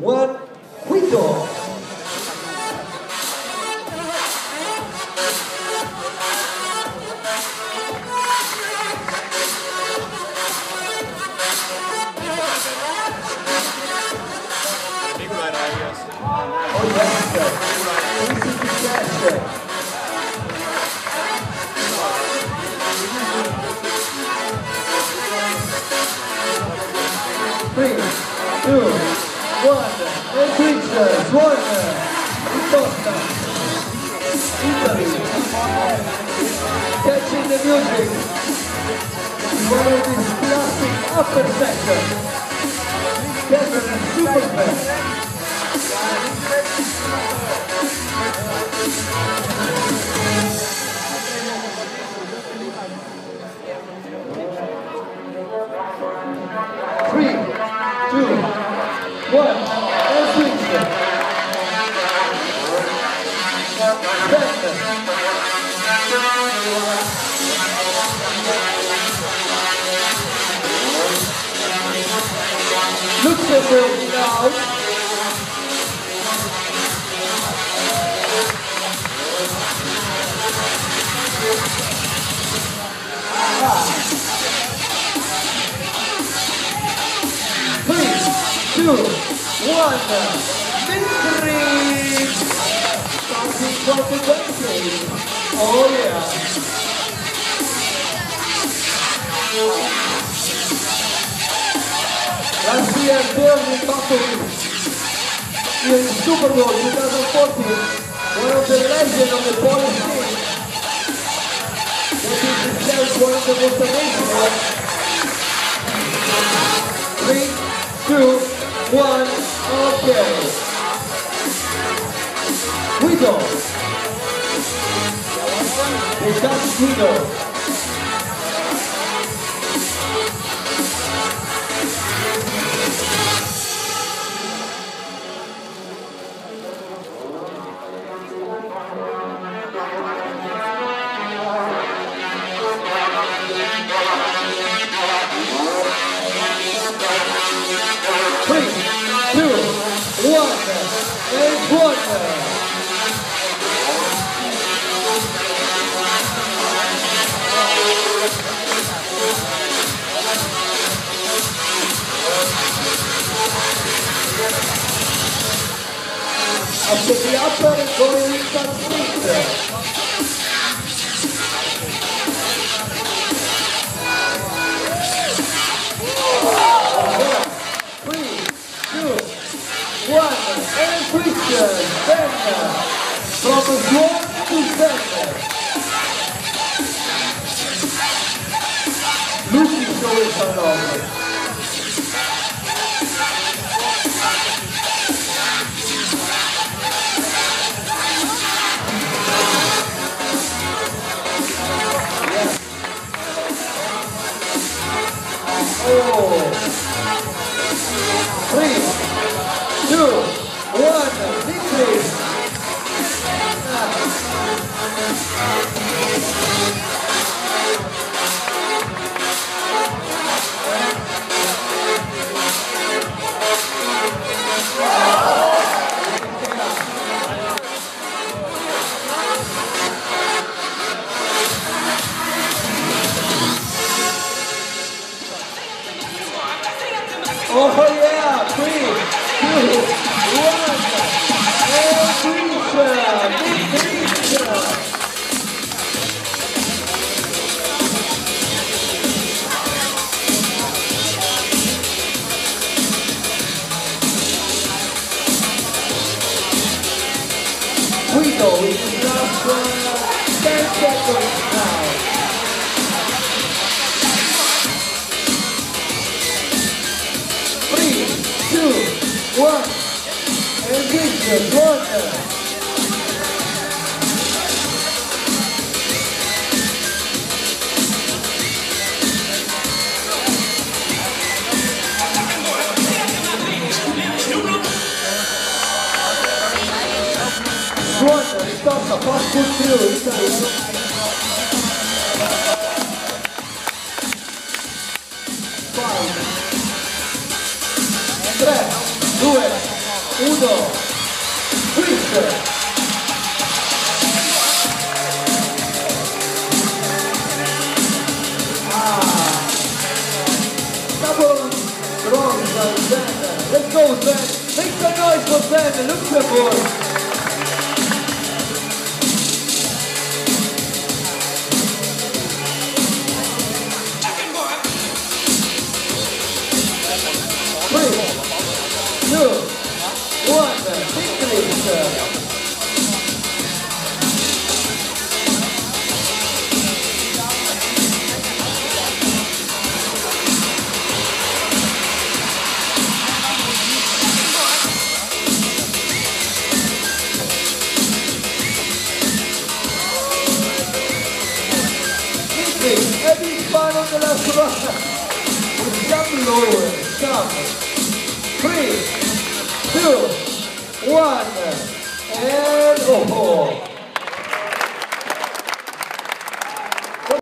one. Nikolaj. Oh to catch. Three, two, one, and creatures, one, Costa, Italy, catching the music, one of these classic upper sector, Kevin Superfest. Three, two, one, and switch. Set. Luxembourg now. Victory! Country. Oh yeah. In Superball 2014, one of the legends of the Polish team. One of the most amazing ones. Three, two, one, Guido. The Dutch Guido. One, and one. After the upper going complete. From one to seven. Lucy Joey Sandoval. Oh. Three, two, Oh Uh, 10 seconds now. Three, two, one, and one. One, stop the fast food through, Italy. Five, tre, due, uno, strong Let's go Sven. Make some noise for Sven. Look at Jump lower, jump! Three, two, one, and oh!